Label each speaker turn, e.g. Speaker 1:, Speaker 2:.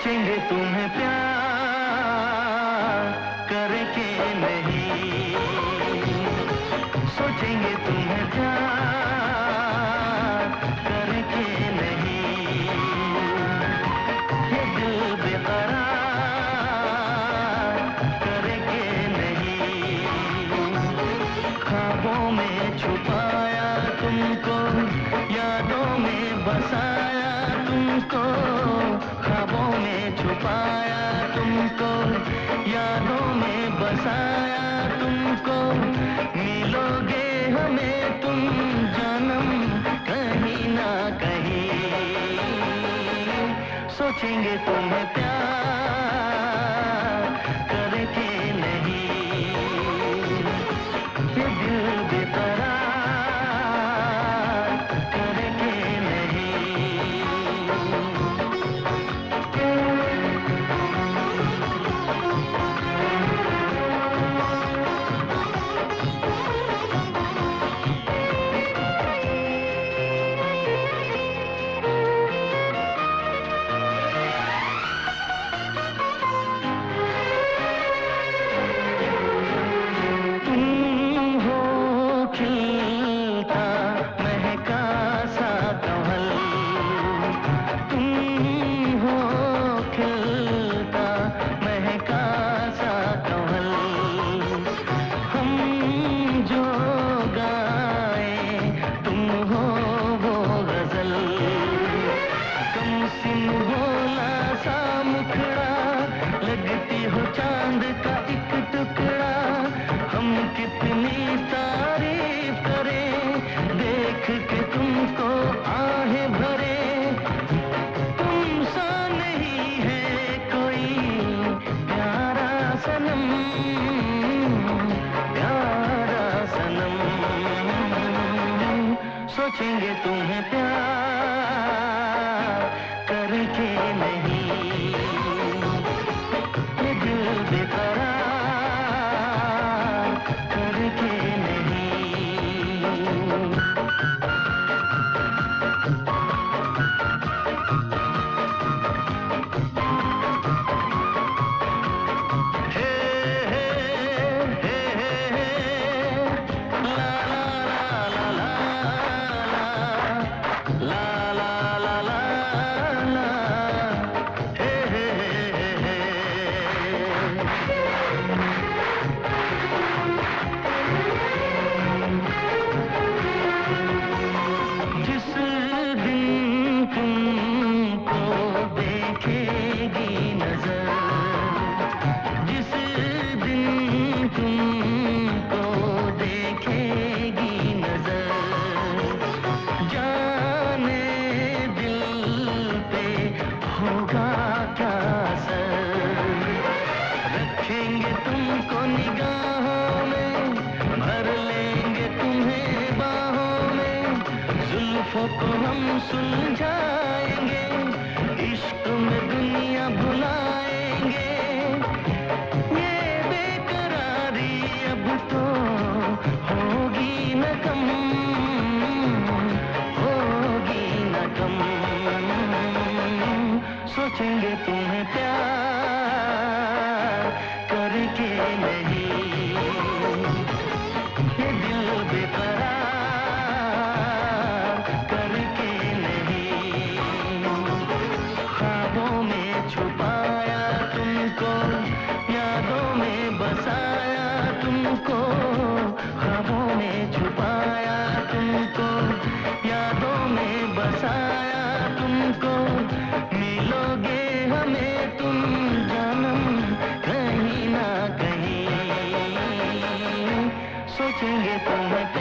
Speaker 1: सोचेंगे तुम्हें प्यार करके नहीं। बसाया तुमको। मिलोगे हमें तुम जन्म कहीं ना कहीं। सोचेंगे तुम्हें प्यार। हो चाँद का एक टुकड़ा। हम कितनी तारीफ़ करें, देख के तुमको आहे भरे। तुम सा नहीं है कोई प्यारा सनम प्यारा सनम। सोचेंगे तुम्हें प्यार। तुमको देखेगी नज़र। जाने दिल होगा रखेंगे तुमको निगाहों में, भर लेंगे तुम्हें बाहों में। हम सुलझाएँगे, इश्क में सोचेंगे तुम्हें प्यार करके नहीं। से है